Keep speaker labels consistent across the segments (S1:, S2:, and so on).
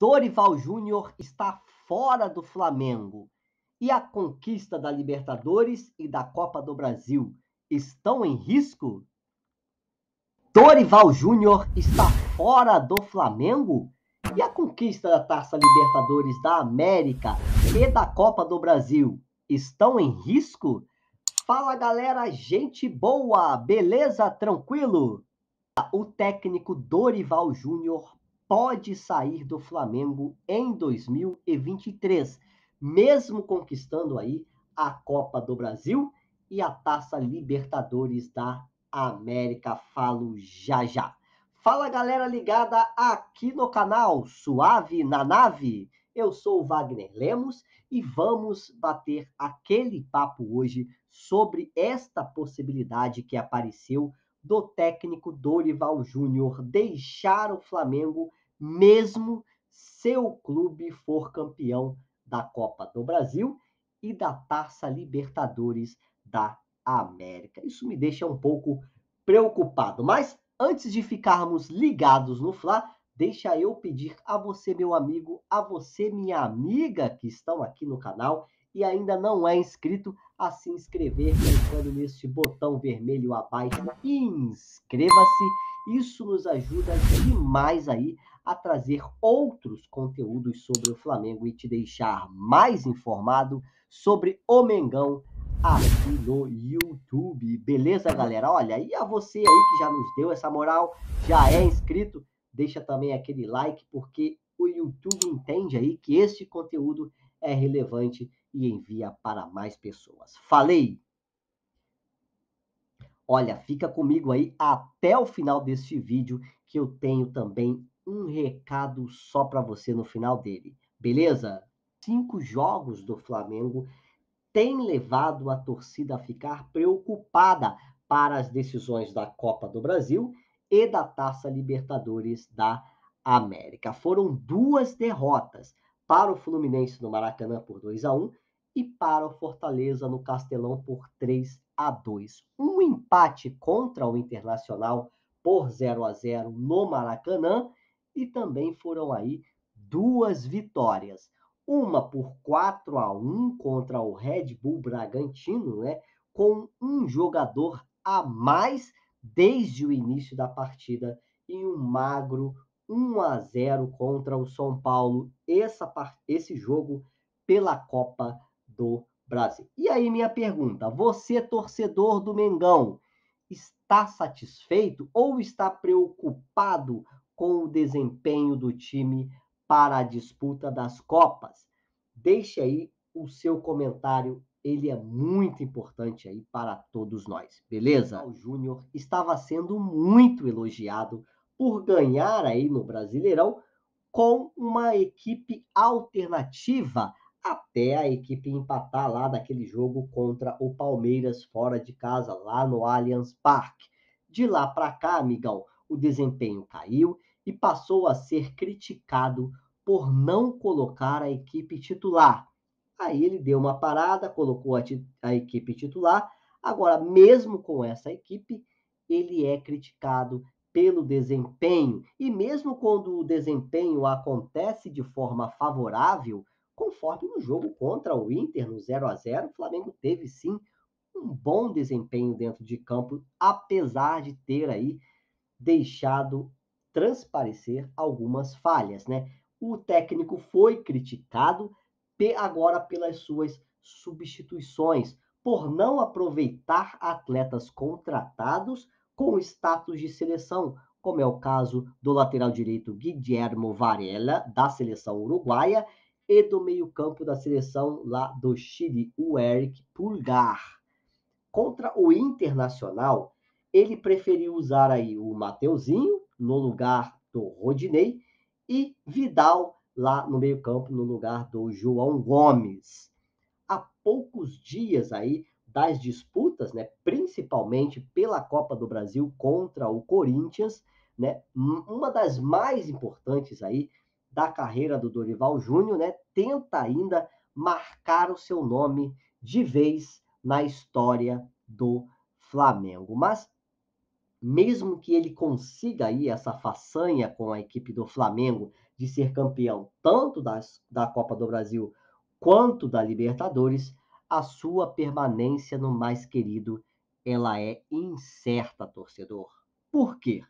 S1: Dorival Júnior está fora do Flamengo. E a conquista da Libertadores e da Copa do Brasil estão em risco? Dorival Júnior está fora do Flamengo? E a conquista da Taça Libertadores da América e da Copa do Brasil estão em risco? Fala galera, gente boa, beleza? Tranquilo? O técnico Dorival Júnior pode sair do Flamengo em 2023, mesmo conquistando aí a Copa do Brasil e a Taça Libertadores da América. Falo já já. Fala galera ligada aqui no canal Suave na Nave. Eu sou o Wagner Lemos e vamos bater aquele papo hoje sobre esta possibilidade que apareceu do técnico Dorival Júnior deixar o Flamengo mesmo seu clube for campeão da Copa do Brasil e da Taça Libertadores da América. Isso me deixa um pouco preocupado, mas antes de ficarmos ligados no Fla, deixa eu pedir a você, meu amigo, a você, minha amiga, que estão aqui no canal e ainda não é inscrito, a se inscrever clicando neste botão vermelho abaixo. Inscreva-se, isso nos ajuda demais aí a trazer outros conteúdos sobre o Flamengo e te deixar mais informado sobre o Mengão aqui no YouTube. Beleza, galera? Olha, e a você aí que já nos deu essa moral, já é inscrito, deixa também aquele like, porque o YouTube entende aí que este conteúdo é relevante e envia para mais pessoas. Falei! Olha, fica comigo aí até o final deste vídeo que eu tenho também um recado só para você no final dele, beleza? Cinco jogos do Flamengo têm levado a torcida a ficar preocupada para as decisões da Copa do Brasil e da Taça Libertadores da América. Foram duas derrotas para o Fluminense no Maracanã por 2 a 1 e para o Fortaleza no Castelão por 3 a 2. Um empate contra o Internacional por 0 a 0 no Maracanã e também foram aí duas vitórias. Uma por 4 a 1 contra o Red Bull Bragantino, né, com um jogador a mais desde o início da partida e um magro 1 a 0 contra o São Paulo, essa, esse jogo pela Copa do Brasil. E aí minha pergunta, você torcedor do Mengão, está satisfeito ou está preocupado com o desempenho do time para a disputa das Copas? Deixe aí o seu comentário, ele é muito importante aí para todos nós, beleza? O Júnior estava sendo muito elogiado por ganhar aí no Brasileirão com uma equipe alternativa até a equipe empatar lá daquele jogo contra o Palmeiras fora de casa, lá no Allianz Parque. De lá para cá, amigão, o desempenho caiu e passou a ser criticado por não colocar a equipe titular. Aí ele deu uma parada, colocou a, a equipe titular. Agora, mesmo com essa equipe, ele é criticado pelo desempenho. E mesmo quando o desempenho acontece de forma favorável, conforme no jogo contra o Inter no 0 a 0 o Flamengo teve sim um bom desempenho dentro de campo, apesar de ter aí deixado transparecer algumas falhas, né? O técnico foi criticado agora pelas suas substituições, por não aproveitar atletas contratados com status de seleção, como é o caso do lateral direito Guillermo Varela, da seleção uruguaia, e do meio-campo da seleção lá do Chile, o Eric Pulgar. Contra o Internacional, ele preferiu usar aí o Mateuzinho no lugar do Rodinei e Vidal lá no meio-campo no lugar do João Gomes. Há poucos dias aí das disputas, né, principalmente pela Copa do Brasil contra o Corinthians, né, uma das mais importantes aí da carreira do Dorival Júnior, né, tenta ainda marcar o seu nome de vez na história do Flamengo. Mas mesmo que ele consiga aí essa façanha com a equipe do Flamengo de ser campeão tanto das, da Copa do Brasil quanto da Libertadores, a sua permanência no mais querido ela é incerta, torcedor. Por quê?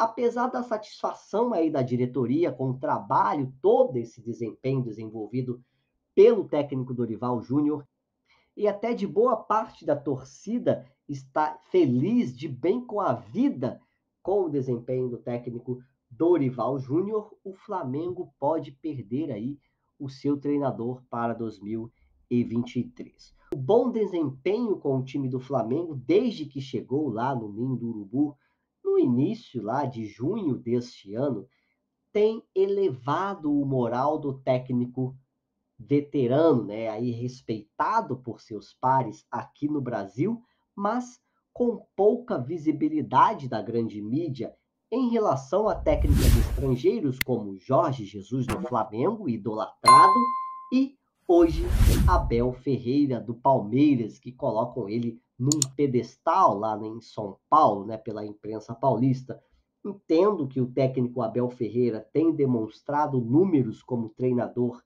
S1: Apesar da satisfação aí da diretoria com o trabalho, todo esse desempenho desenvolvido pelo técnico Dorival Júnior, e até de boa parte da torcida está feliz, de bem com a vida, com o desempenho do técnico Dorival Júnior, o Flamengo pode perder aí o seu treinador para 2023. O bom desempenho com o time do Flamengo desde que chegou lá no Ninho do Urubu, no início lá de junho deste ano, tem elevado o moral do técnico veterano, né, aí respeitado por seus pares aqui no Brasil, mas com pouca visibilidade da grande mídia em relação a técnicos estrangeiros como Jorge Jesus no Flamengo, idolatrado, e hoje Abel Ferreira do Palmeiras, que colocam ele num pedestal lá em São Paulo, né, pela imprensa paulista. Entendo que o técnico Abel Ferreira tem demonstrado números como treinador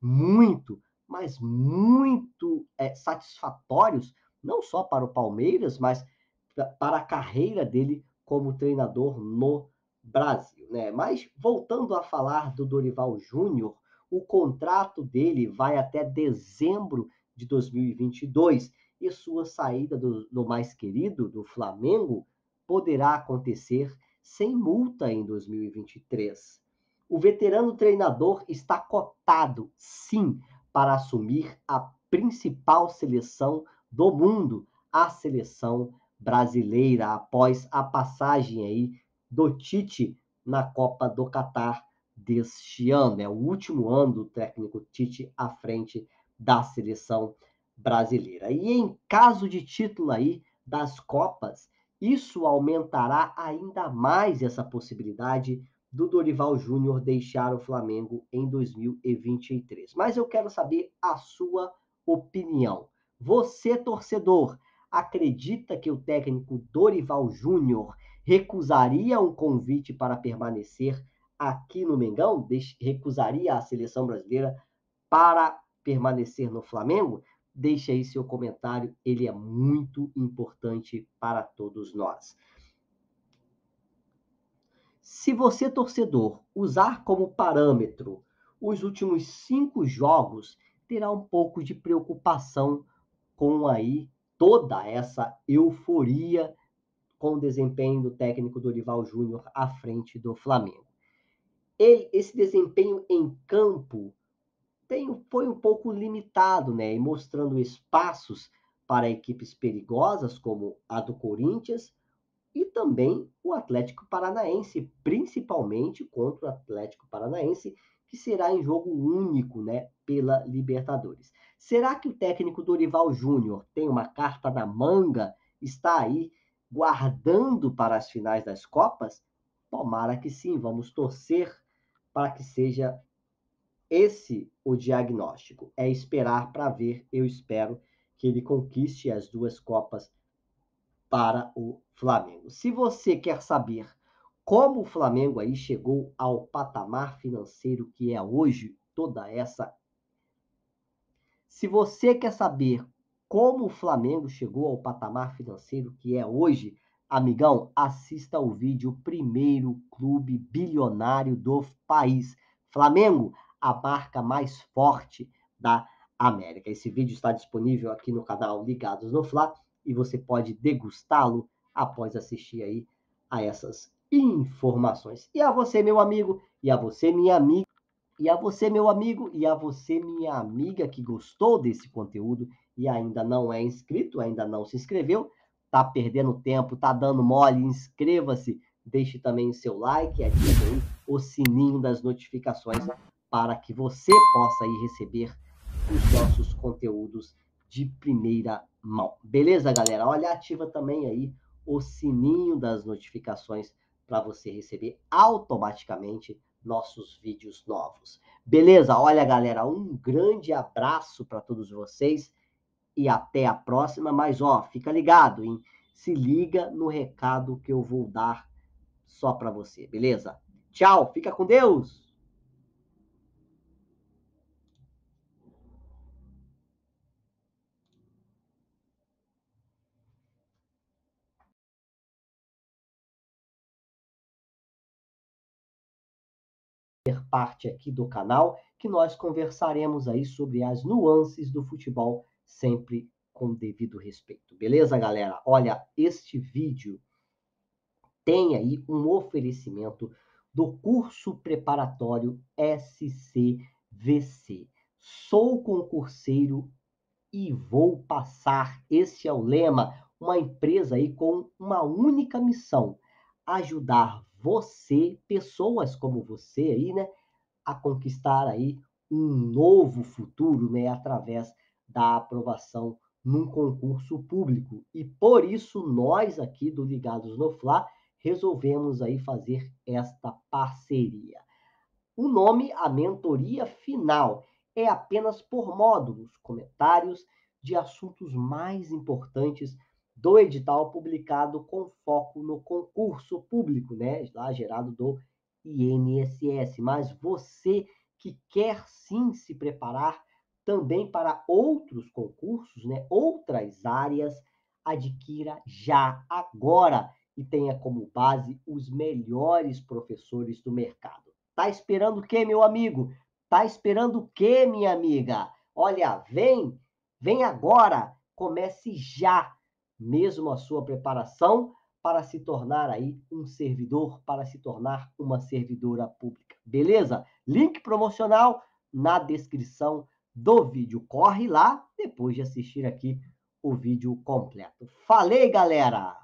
S1: muito, mas muito é, satisfatórios, não só para o Palmeiras, mas para a carreira dele como treinador no Brasil, né? Mas voltando a falar do Dorival Júnior, o contrato dele vai até dezembro de 2022 e sua saída do, do mais querido, do Flamengo, poderá acontecer sem multa em 2023. O veterano treinador está cotado, sim, para assumir a principal seleção do mundo, a seleção brasileira após a passagem aí do Tite na Copa do Catar deste ano. É o último ano do técnico Tite à frente da seleção brasileira. E em caso de título aí das Copas, isso aumentará ainda mais essa possibilidade do Dorival Júnior deixar o Flamengo em 2023. Mas eu quero saber a sua opinião. Você, torcedor, acredita que o técnico Dorival Júnior recusaria um convite para permanecer aqui no Mengão? Recusaria a seleção brasileira para permanecer no Flamengo? Deixe aí seu comentário, ele é muito importante para todos nós. Se você, torcedor, usar como parâmetro os últimos cinco jogos, terá um pouco de preocupação com aí toda essa euforia com o desempenho do técnico Dorival Júnior à frente do Flamengo. Ele, esse desempenho em campo tem, foi um pouco limitado, né? E mostrando espaços para equipes perigosas, como a do Corinthians, e também o Atlético Paranaense, principalmente contra o Atlético Paranaense, que será em jogo único, né, pela Libertadores. Será que o técnico Dorival Júnior tem uma carta na manga, está aí guardando para as finais das Copas? Tomara que sim, vamos torcer para que seja esse o diagnóstico. É esperar para ver, eu espero que ele conquiste as duas Copas para o Flamengo. Se você quer saber como o Flamengo aí chegou ao patamar financeiro que é hoje, toda essa. Se você quer saber como o Flamengo chegou ao patamar financeiro que é hoje, amigão, assista o vídeo Primeiro Clube Bilionário do país. Flamengo, a marca mais forte da América. Esse vídeo está disponível aqui no canal Ligados no Fla e você pode degustá-lo após assistir aí a essas informações. E a você, meu amigo, e a você, minha amiga, e a você, meu amigo, e a você, minha amiga, que gostou desse conteúdo e ainda não é inscrito, ainda não se inscreveu, tá perdendo tempo, tá dando mole, inscreva-se, deixe também o seu like, ative o sininho das notificações para que você possa aí receber os nossos conteúdos de primeira mão. Beleza, galera? Olha, ativa também aí o sininho das notificações para você receber automaticamente nossos vídeos novos. Beleza? Olha, galera, um grande abraço para todos vocês e até a próxima. Mas ó, fica ligado, hein? Se liga no recado que eu vou dar só para você, beleza? Tchau, fica com Deus! parte aqui do canal, que nós conversaremos aí sobre as nuances do futebol, sempre com devido respeito. Beleza, galera? Olha, este vídeo tem aí um oferecimento do curso preparatório SCVC. Sou concurseiro e vou passar. Esse é o lema, uma empresa aí com uma única missão: ajudar você, pessoas como você aí, né, a conquistar aí um novo futuro, né, através da aprovação num concurso público. E por isso nós aqui do Ligados no Fla resolvemos aí fazer esta parceria. O nome, a mentoria final, é apenas por módulos, comentários de assuntos mais importantes do edital publicado com foco no concurso público, né, lá gerado do INSS, mas você que quer sim se preparar também para outros concursos, né, outras áreas, adquira já agora e tenha como base os melhores professores do mercado. Tá esperando o quê, meu amigo? Tá esperando o quê, minha amiga? Olha, vem, vem agora, comece já mesmo a sua preparação para se tornar aí um servidor, para se tornar uma servidora pública. Beleza? Link promocional na descrição do vídeo. Corre lá depois de assistir aqui o vídeo completo. Falei, galera!